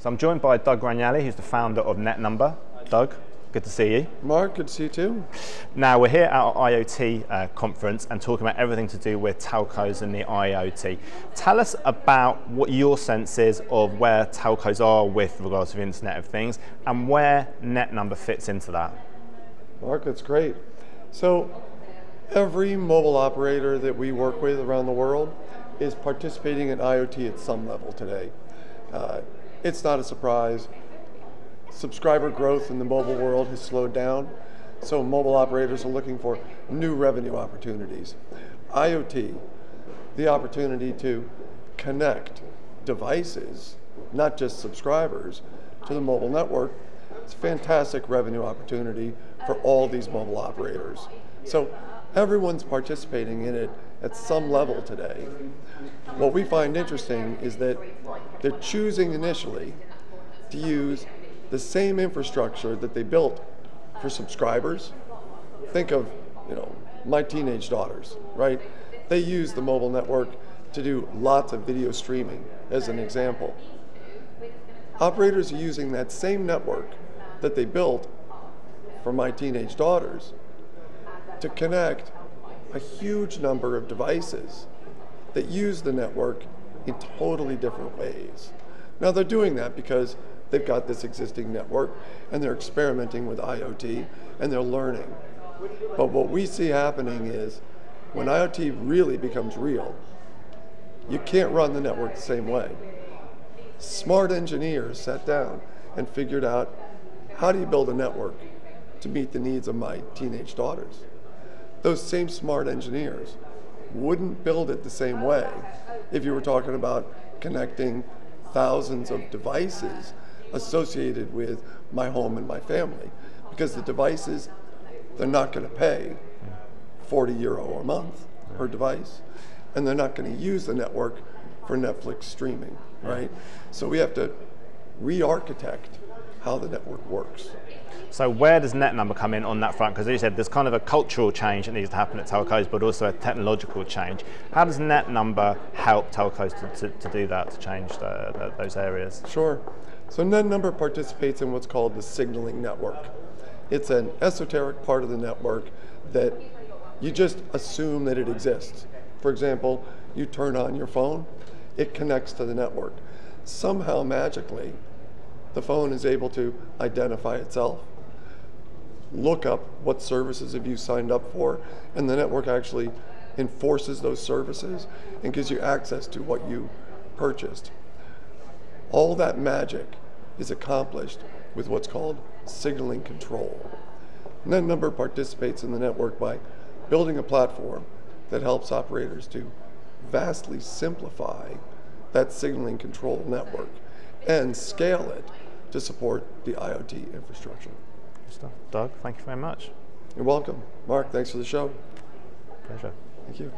So I'm joined by Doug Ranalli, who's the founder of NetNumber. Doug, good to see you. Mark, good to see you too. Now we're here at our IoT uh, conference and talking about everything to do with telcos and the IoT. Tell us about what your sense is of where telcos are with regards to the Internet of Things and where NetNumber fits into that. Mark, that's great. So every mobile operator that we work with around the world is participating in IoT at some level today. Uh, it's not a surprise. Subscriber growth in the mobile world has slowed down, so mobile operators are looking for new revenue opportunities. IoT, the opportunity to connect devices, not just subscribers, to the mobile network, it's a fantastic revenue opportunity for all these mobile operators. So everyone's participating in it at some level today. What we find interesting is that they're choosing initially to use the same infrastructure that they built for subscribers. Think of, you know, my teenage daughters, right? They use the mobile network to do lots of video streaming, as an example. Operators are using that same network that they built for my teenage daughters to connect a huge number of devices that use the network in totally different ways. Now they're doing that because they've got this existing network and they're experimenting with IoT and they're learning. But what we see happening is when IoT really becomes real, you can't run the network the same way. Smart engineers sat down and figured out how do you build a network to meet the needs of my teenage daughters? Those same smart engineers wouldn't build it the same way if you were talking about connecting thousands of devices associated with my home and my family. Because the devices, they're not going to pay 40 euro a month per device, and they're not going to use the network for Netflix streaming, right? So we have to re architect how the network works. So where does NetNumber come in on that front? Because as you said, there's kind of a cultural change that needs to happen at telcos, but also a technological change. How does NetNumber help telcos to, to, to do that, to change the, the, those areas? Sure. So NetNumber participates in what's called the signaling network. It's an esoteric part of the network that you just assume that it exists. For example, you turn on your phone, it connects to the network. Somehow magically, the phone is able to identify itself, look up what services have you signed up for, and the network actually enforces those services and gives you access to what you purchased. All that magic is accomplished with what's called signaling control. NetNumber participates in the network by building a platform that helps operators to vastly simplify that signaling control network and scale it to support the IoT infrastructure. Good stuff. Doug, thank you very much. You're welcome. Mark, thanks for the show. Pleasure. Thank you.